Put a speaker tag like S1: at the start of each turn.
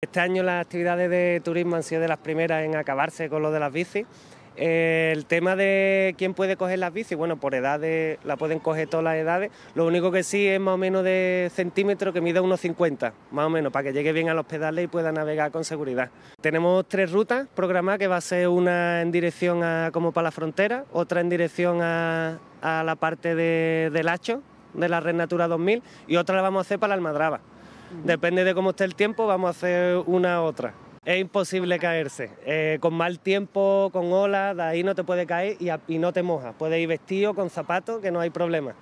S1: Este año las actividades de turismo han sido de las primeras en acabarse con lo de las bicis. Eh, el tema de quién puede coger las bicis, bueno, por edades la pueden coger todas las edades. Lo único que sí es más o menos de centímetros que mide unos 50, más o menos, para que llegue bien a los pedales y pueda navegar con seguridad. Tenemos tres rutas programadas, que va a ser una en dirección a como para la frontera, otra en dirección a, la parte de, del Hacho, de la Red Natura 2000, y otra la vamos a hacer para la Almadraba. Depende de cómo esté el tiempo, vamos a hacer una u otra. Es imposible caerse. Eh, con mal tiempo, con olas, de ahí no te puede caer y, y no te mojas. Puedes ir vestido con zapatos, que no hay problema.